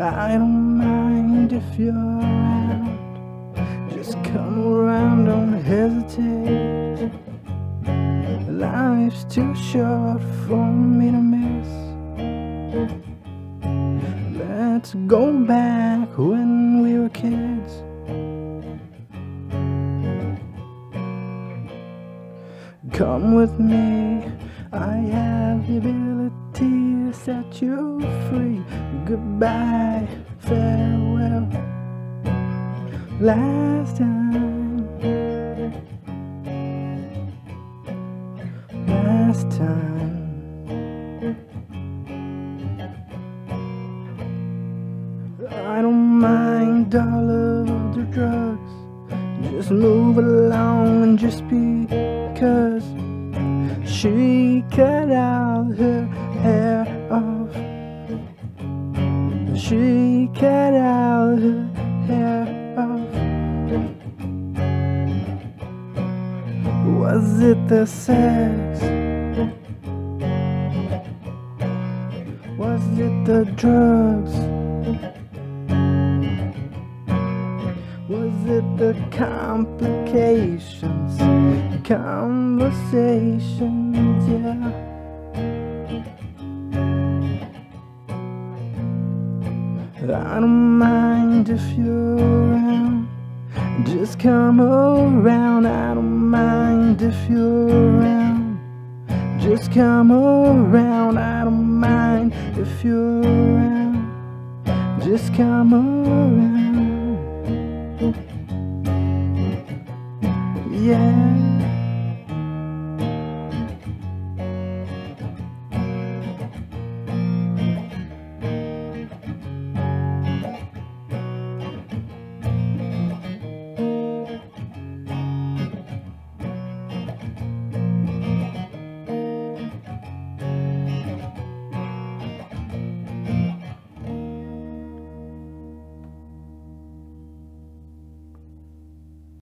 I don't mind if you're around. Just come around, don't hesitate. Life's too short for me to miss. Let's go back when we were kids. Come with me, I have the ability to set you free. Goodbye, farewell. Last time, last time. I don't mind all of the drugs. Just move along and just because she cut out her She cut out her hair off. Was it the sex? Was it the drugs? Was it the complications? Conversations, yeah. I don't mind if you're around. Just come around. I don't mind if you're around. Just come around. I don't mind if you're around. Just come around. Yeah.